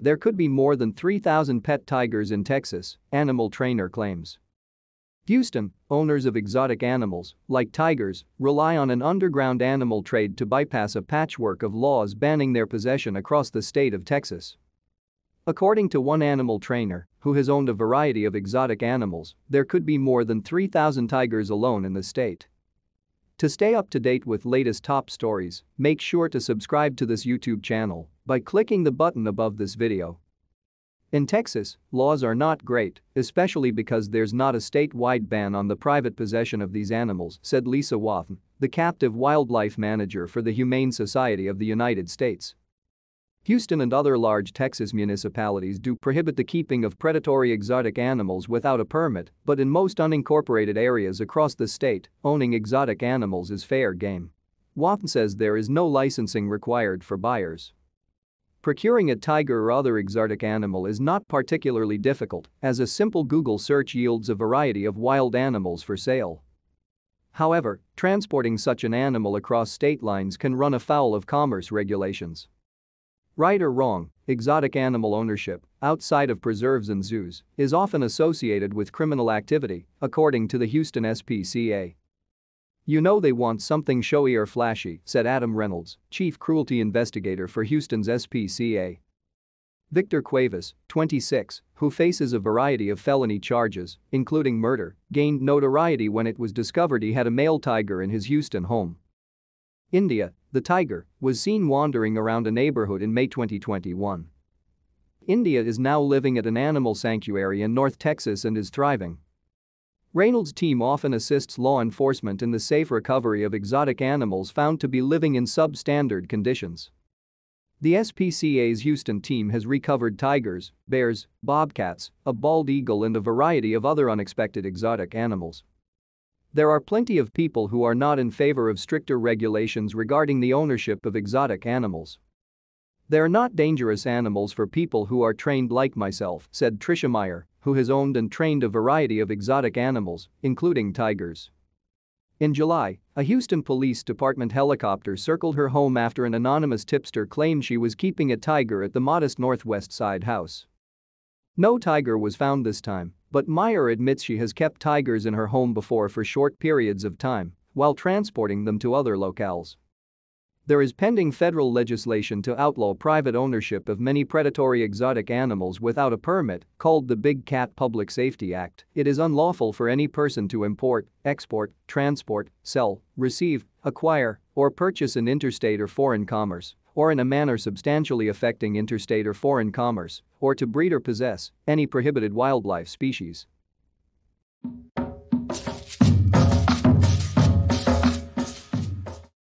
There could be more than 3,000 pet tigers in Texas, animal trainer claims. Houston, owners of exotic animals, like tigers, rely on an underground animal trade to bypass a patchwork of laws banning their possession across the state of Texas. According to one animal trainer, who has owned a variety of exotic animals, there could be more than 3,000 tigers alone in the state. To stay up to date with latest top stories, make sure to subscribe to this YouTube channel by clicking the button above this video. In Texas, laws are not great, especially because there's not a statewide ban on the private possession of these animals, said Lisa Wathne, the captive wildlife manager for the Humane Society of the United States. Houston and other large Texas municipalities do prohibit the keeping of predatory exotic animals without a permit, but in most unincorporated areas across the state, owning exotic animals is fair game. Wathne says there is no licensing required for buyers. Procuring a tiger or other exotic animal is not particularly difficult, as a simple Google search yields a variety of wild animals for sale. However, transporting such an animal across state lines can run afoul of commerce regulations. Right or wrong, exotic animal ownership, outside of preserves and zoos, is often associated with criminal activity, according to the Houston SPCA. You know they want something showy or flashy, said Adam Reynolds, chief cruelty investigator for Houston's SPCA. Victor Cuevas, 26, who faces a variety of felony charges, including murder, gained notoriety when it was discovered he had a male tiger in his Houston home. India, the tiger, was seen wandering around a neighborhood in May 2021. India is now living at an animal sanctuary in North Texas and is thriving. Reynolds' team often assists law enforcement in the safe recovery of exotic animals found to be living in substandard conditions. The SPCA's Houston team has recovered tigers, bears, bobcats, a bald eagle and a variety of other unexpected exotic animals. There are plenty of people who are not in favor of stricter regulations regarding the ownership of exotic animals. They're not dangerous animals for people who are trained like myself, said Tricia Meyer, who has owned and trained a variety of exotic animals, including tigers. In July, a Houston Police Department helicopter circled her home after an anonymous tipster claimed she was keeping a tiger at the modest Northwest Side house. No tiger was found this time, but Meyer admits she has kept tigers in her home before for short periods of time while transporting them to other locales. There is pending federal legislation to outlaw private ownership of many predatory exotic animals without a permit, called the Big Cat Public Safety Act. It is unlawful for any person to import, export, transport, sell, receive, acquire, or purchase in interstate or foreign commerce or in a manner substantially affecting interstate or foreign commerce, or to breed or possess any prohibited wildlife species.